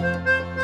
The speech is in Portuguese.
Música